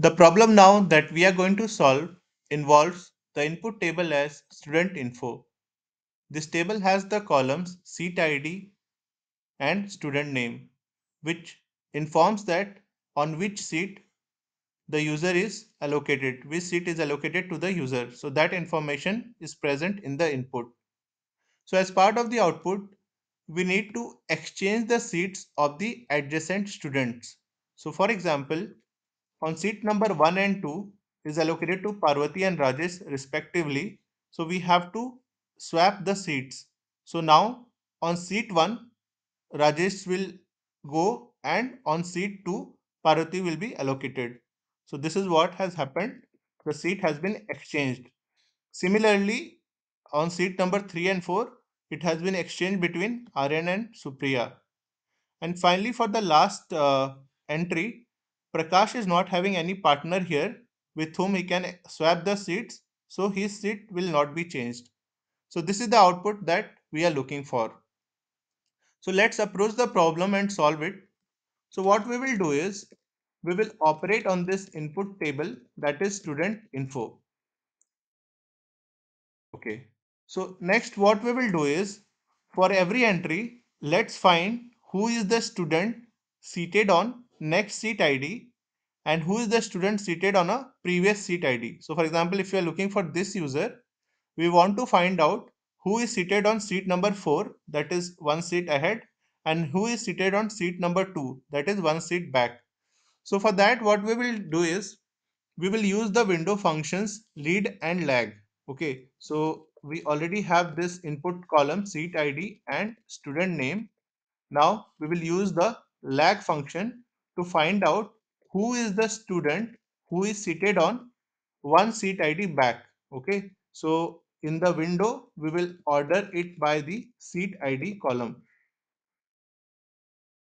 The problem now that we are going to solve involves the input table as student info. This table has the columns seat ID and student name, which informs that on which seat the user is allocated, which seat is allocated to the user. So that information is present in the input. So as part of the output, we need to exchange the seats of the adjacent students. So for example, on seat number 1 and 2 is allocated to Parvati and Rajesh respectively. So we have to swap the seats. So now on seat 1, Rajesh will go and on seat 2, Parvati will be allocated. So this is what has happened. The seat has been exchanged. Similarly, on seat number 3 and 4, it has been exchanged between Aryan and Supriya. And finally, for the last uh, entry, Prakash is not having any partner here with whom he can swap the seats, so his seat will not be changed. So this is the output that we are looking for. So let's approach the problem and solve it. So what we will do is, we will operate on this input table that is student info. Okay. So next what we will do is, for every entry, let's find who is the student seated on next seat ID and who is the student seated on a previous seat ID. So for example, if you are looking for this user, we want to find out who is seated on seat number 4 that is one seat ahead and who is seated on seat number 2 that is one seat back. So for that what we will do is we will use the window functions lead and lag. Okay, so we already have this input column seat ID and student name. Now we will use the lag function to find out who is the student who is seated on one seat ID back. Okay, so in the window, we will order it by the seat ID column.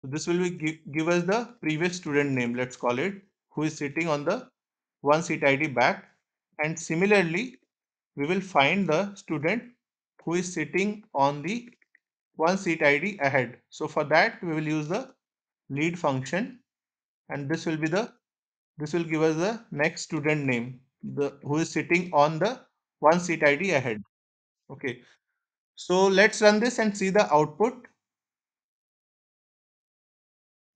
So this will be give, give us the previous student name, let's call it, who is sitting on the one seat ID back. And similarly, we will find the student who is sitting on the one seat ID ahead. So for that, we will use the lead function and this will be the this will give us the next student name the who is sitting on the one seat id ahead. Okay. So let's run this and see the output.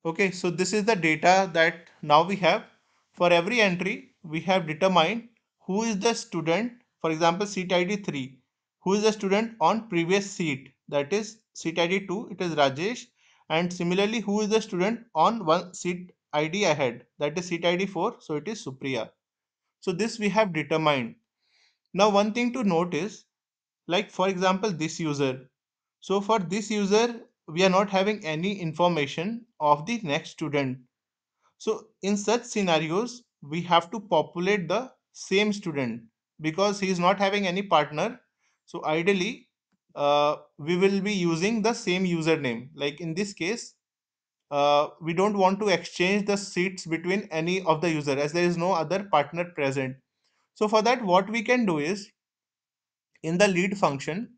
Okay. So this is the data that now we have. For every entry we have determined who is the student for example seat id 3 who is the student on previous seat? That is seat id 2 it is rajesh. And similarly who is the student on one seat id ahead that is seat id 4 so it is supriya. So this we have determined. Now one thing to note is like for example this user. So for this user we are not having any information of the next student. So in such scenarios we have to populate the same student because he is not having any partner. So ideally uh, we will be using the same username. Like in this case uh, we don't want to exchange the seats between any of the user as there is no other partner present. So for that what we can do is in the lead function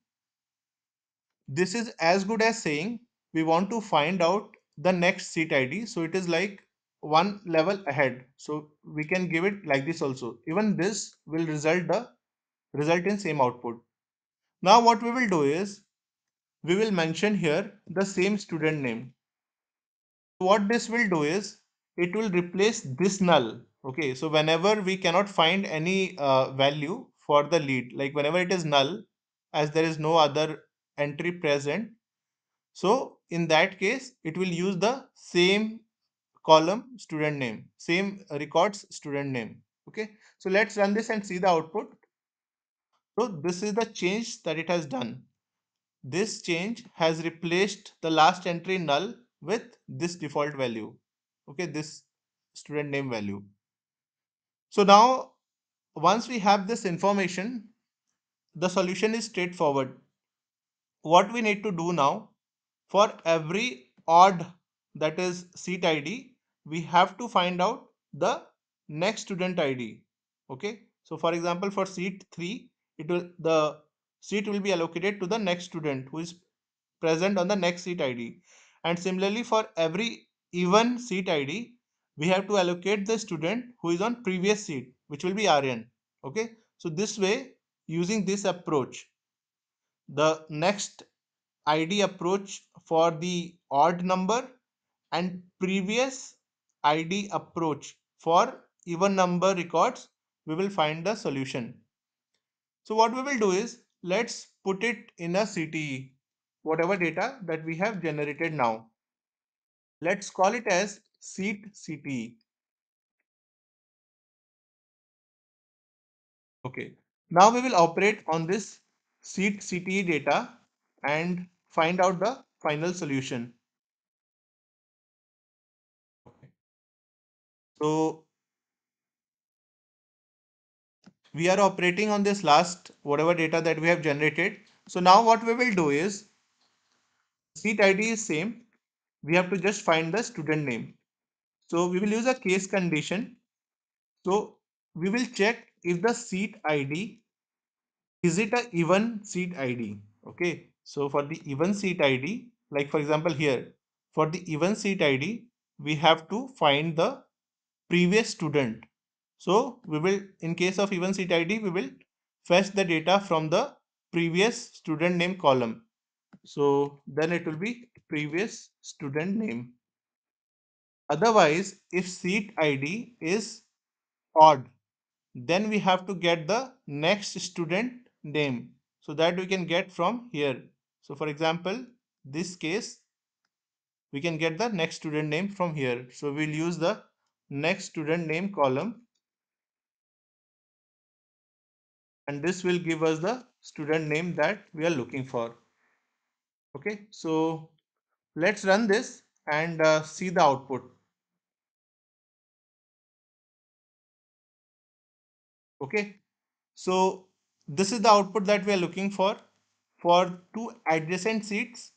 this is as good as saying we want to find out the next seat ID. So it is like one level ahead. So we can give it like this also. Even this will result the result in same output. Now what we will do is we will mention here the same student name what this will do is it will replace this null okay? So whenever we cannot find any uh, value for the lead like whenever it is null as there is no other entry present so in that case it will use the same column student name same records student name okay? So let's run this and see the output. So this is the change that it has done. This change has replaced the last entry null with this default value okay this student name value. So now once we have this information the solution is straightforward. What we need to do now for every odd that is seat id we have to find out the next student id okay? So for example for seat 3 it will the seat will be allocated to the next student who is present on the next seat id and similarly for every even seat id we have to allocate the student who is on previous seat, which will be Aryan. Okay. So this way, using this approach, the next ID approach for the odd number and previous ID approach for even number records, we will find the solution. So what we will do is, let's put it in a CTE, whatever data that we have generated now. Let's call it as seat CTE. Okay. Now we will operate on this seat CTE data and find out the final solution. Okay. So we are operating on this last whatever data that we have generated. So now what we will do is seat ID is same. We have to just find the student name. So we will use a case condition. So we will check if the seat ID is it a even seat ID. Okay. So for the even seat ID, like for example here, for the even seat ID, we have to find the previous student so we will, in case of even seat ID, we will fetch the data from the previous student name column. So then it will be previous student name. Otherwise, if seat ID is odd, then we have to get the next student name. So that we can get from here. So for example, this case, we can get the next student name from here. So we'll use the next student name column and this will give us the student name that we are looking for. Okay, so let's run this and uh, see the output. Okay, so this is the output that we are looking for. For two adjacent seats,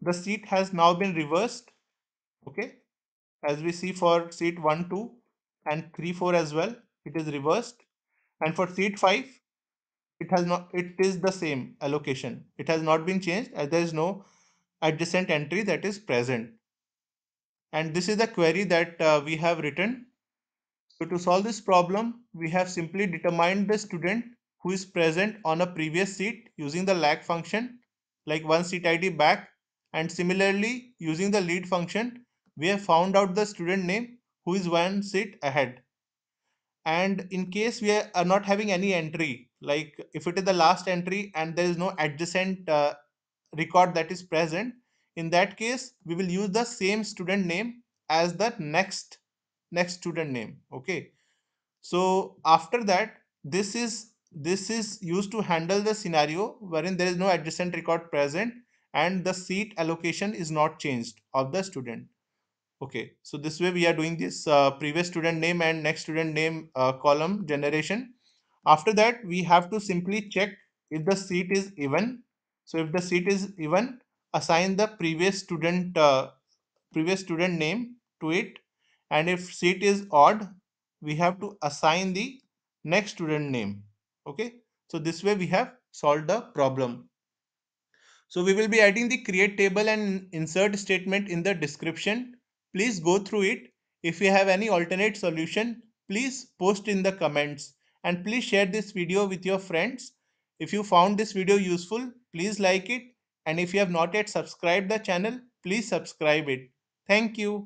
the seat has now been reversed. Okay, as we see for seat 1, 2 and 3, 4 as well, it is reversed. And for seat 5, it has not it is the same allocation. It has not been changed as there is no adjacent entry that is present. And this is the query that uh, we have written. So to solve this problem we have simply determined the student who is present on a previous seat using the lag function like one seat id back. And similarly using the lead function we have found out the student name who is one seat ahead. And in case we are not having any entry like if it is the last entry and there is no adjacent uh, record that is present in that case we will use the same student name as the next next student name okay so after that this is this is used to handle the scenario wherein there is no adjacent record present and the seat allocation is not changed of the student Okay, so this way we are doing this uh, previous student name and next student name uh, column generation. After that, we have to simply check if the seat is even. So if the seat is even, assign the previous student uh, previous student name to it. And if seat is odd, we have to assign the next student name. Okay, so this way we have solved the problem. So we will be adding the create table and insert statement in the description Please go through it. If you have any alternate solution, please post in the comments and please share this video with your friends. If you found this video useful, please like it and if you have not yet subscribed the channel, please subscribe it. Thank you.